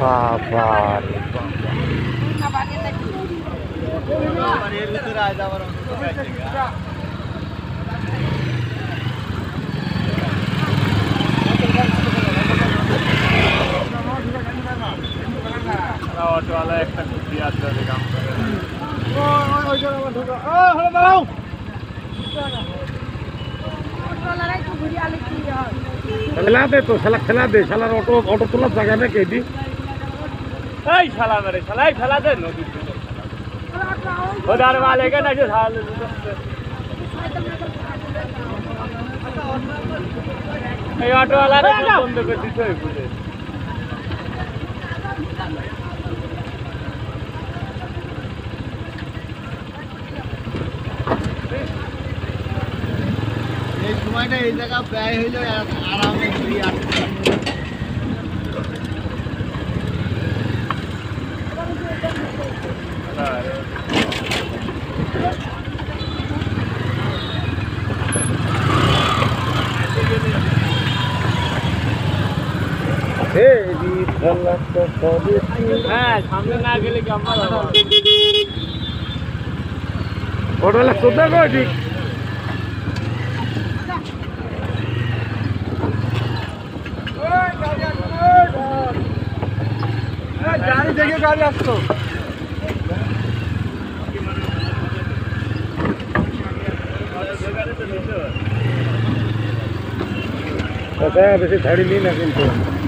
বাবা রে অটোওয়ালা একটা কুটি আছে ওদের কাম করে খেলা দে তো শালা খেলা দে শালার অটো অটো তোলার জায়গা নাকি এটি এই শালা মেরে শালা এই ফেলা দে নদীর ওদার মাল এখানে আছে শালা এই অটোওয়ালা বন্ধ করে দিতে হবে বুঝে এই সময়টা এই জায়গা ব্যয় হইলে আরামে ঘুরি আসতে হ্যাঁ সামনে না গেলে কি আমার অটোলা কোথায় গো এটি গাড়ি দেখে গাড়ি আসতো কথা বেশি ঝাড়ি নিই না কিন্তু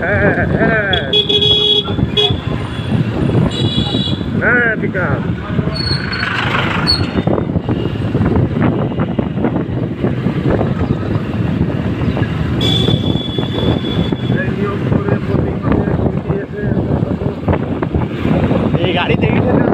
É, é. É, picape. ગાડી દેવી છે